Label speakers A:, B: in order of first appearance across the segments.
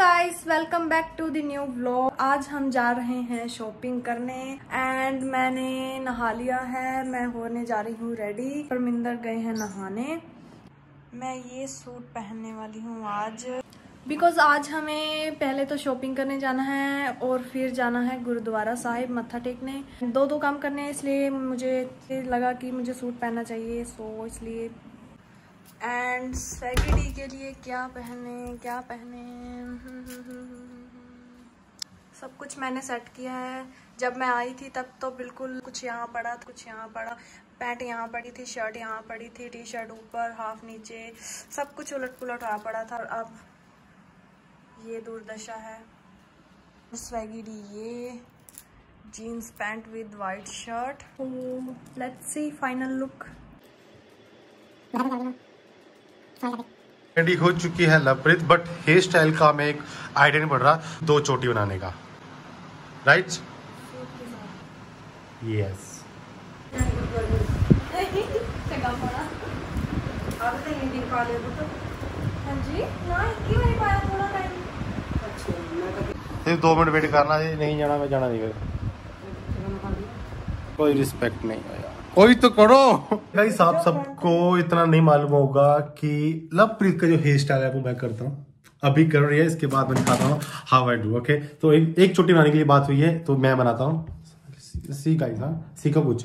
A: Guys welcome back to the new vlog आज हम जा रहे हैं शॉपिंग करने एंड मैंने नहा लिया है, मैं होने जा रही हूँ रेडी परमिंदर गए हैं नहाने. मैं ये सूट पहनने वाली हूँ आज. बिकॉज़ आज हमें पहले तो शॉपिंग करने जाना है और फिर जाना है गुरुद्वारा साहिब मत्था टेकने. दो दो काम करने हैं, इसलिए मुझे लगा कि मुझे सूट पहनना चाहिए सो इसलिए एंड स्वैगिडी के लिए क्या पहने क्या पहने? सब कुछ मैंने सेट किया है। जब मैं आई थी तब तो बिल्कुल कुछ यहाँ पड़ा, कुछ यहाँ पड़ा। पैंट यहाँ पड़ी थी शर्ट यहाँ पड़ी थी टी शर्ट ऊपर हाफ़ नीचे। सब कुछ उलट पुलट आ पड़ा था और अब ये दुर्दशा है। स्वैगिडी ये jeans pant with white shirt let's see final look
B: ready हो चुकी है लवप्रीत बट हेयर स्टाइल का हमें एक आइडिया नहीं पड़ रहा दो चोटी बनाने का। राइट यस सिर्फ़ दो मिनट वेट करना नहीं जाना, मैं जाना नहीं कोई रिस्पेक्ट नहीं है कोई तो करो। भाई साहब सबको इतना नहीं मालूम होगा कि लवप्रीत का जो हेयर स्टाइल है वो मैं करता हूँ। अभी कर रही है, इसके बाद मैं दिखाता हूँ हाउ आई डू ओके तो एक चोटी बनाने के लिए बात हुई है तो मैं बनाता हूँ। सी ही? था सीखो कुछ।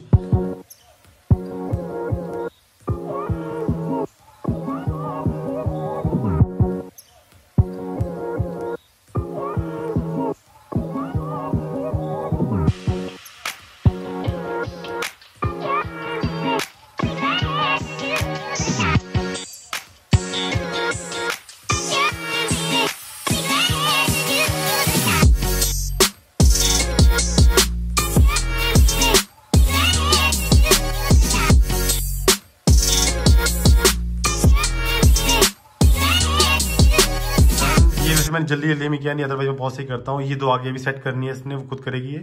B: मैंने जल्दी जल्दी में किया नहीं अदरवाइज़ मैं बहुत सही करता हूँ। ये दो आगे भी सेट करनी है, इसने वो खुद करेगी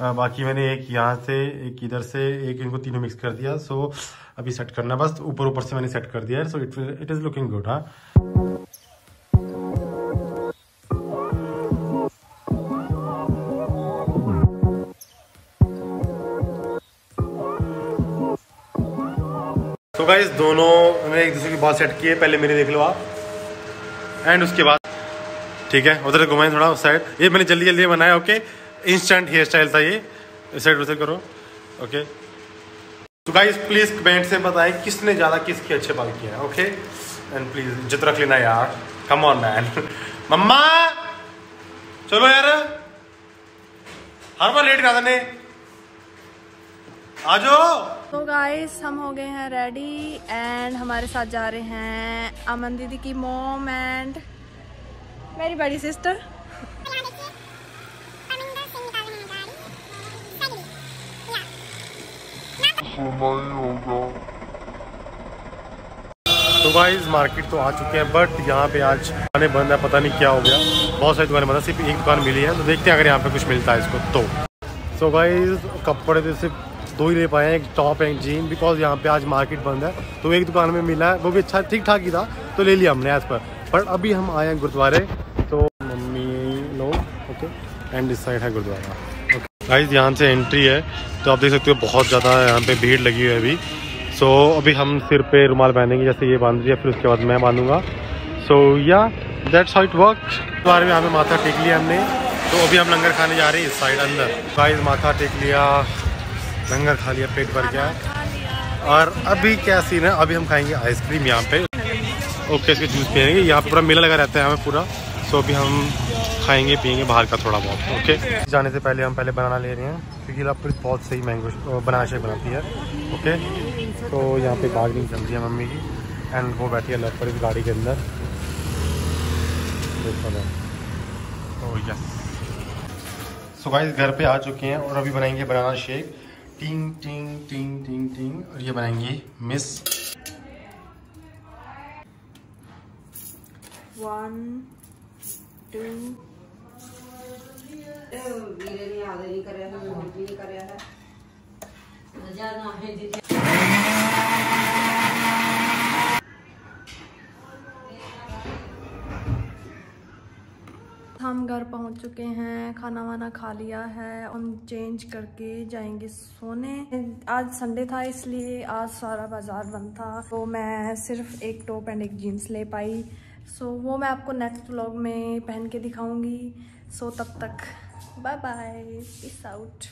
B: बाकी मैंने एक यहाँ से, एक इधर से, एक इनको तीनों मिक्स कर दिया। सो अभी सेट करना, बस ऊपर ऊपर से मैंने सेट कर दिया है। So it it is looking good हाँ। तो गाइस दोनों ने एक दूसरे की बात सेट की है। पहले मेरे देख लो आप। एंड उसके बाद ठीक है? उधर घुमाएँ थोड़ा उस साइड ये मैंने जल्दी जल्दी बनाया ओके इंस्टेंट हेयर स्टाइल था ये। इस साइड उसे करो ओके तो गाइस प्लीज़ कमेंट से बताएँ किसने ज़्यादा किसके अच्छे बाल किए हैं ओके एंड प्लीज़ इज़्ज़त रख लेना यार। Come on man mama! चलो यार। हर बार लेट करा देने। आ जाओ।
A: तो गाइस हम हो गए हैं रेडी एंड हमारे साथ जा रहे हैं अमन दीदी की मोम एंड मेरी बड़ी सिस्टर
B: तो गाइस मार्केट तो आ चुके हैं बट यहाँ पे आज दुकानें बंद है, पता नहीं क्या हो गया। बहुत सारी दुकानें बंद है, सिर्फ़ एक दुकान मिली है तो देखते हैं अगर यहाँ पे कुछ मिलता है इसको तो। सो गाइस कपड़े तो सिर्फ़ दो ही ले पाए हैं, एक टॉप एक जीन बिकॉज़ यहाँ पे आज मार्केट बंद है तो एक दुकान में मिला है, वो भी अच्छा ठीक ठाक ही था तो ले लिया हमने आज पर पर अभी हम आए हैं गुरुद्वारे एंड इस साइड है गुरुद्वारा। गाइस यहाँ से एंट्री है तो आप देख सकते हो बहुत ज़्यादा यहाँ पे भीड़ लगी हुई है अभी। सो so, अभी हम सिर पे रुमाल पहनेंगे जैसे ये बाँध दिया फिर उसके बाद मैं बांधूँगा। So yeah that's how it work बार में यहाँ पे माथा टेक लिया हमने। तो अभी हम लंगर खाने जा रहे हैं इस साइड अंदर। गाइस माथा टेक लिया। लंगर खा लिया पेट भर गया। और अभी क्या सीन है? अभी हम खाएँगे आइसक्रीम यहाँ पे। ओके इसके जूस पियेंगे। यहाँ पे पूरा मेला लगा रहता है हमें पूरा। सो अभी हम खाएँगे पियेंगे बाहर का थोड़ा बहुत ओके जाने से पहले हम पहले बनाना ले रहे हैं क्योंकि लवप्रीत बहुत सही मैंगो बनाना शेक बनाती है ओके तो यहाँ पे बार्गनिंग चल रही है मम्मी की एंड वो बैठी है लवप्रीत गाड़ी के अंदर। तो यस सो गाइस घर पे आ चुके हैं और अभी बनाएँगे बनाना शेक टिंग टिंग टिंग टिंग टिंग और ये बनाएँगे मिस
A: वन टू
C: ਵੀਰੇ ਨੇ ਆਦੇ ਨਹੀਂ ਕਰਿਆ ਹੈ ਮੋਹਨ ਵੀ ਨਹੀਂ ਕਰਿਆ ਹੈ ਜਾਨਾ ਹੈ ਜੀ
A: हम घर पहुंच चुके हैं खाना वाना खा लिया है हम चेंज करके जाएंगे सोने आज संडे था इसलिए आज सारा बाजार बंद था तो मैं सिर्फ एक टॉप एंड एक जीन्स ले पाई सो so, वो मैं आपको नेक्स्ट व्लॉग में पहन के दिखाऊँगी. सो so, तब तक बाय बाय पीस आउट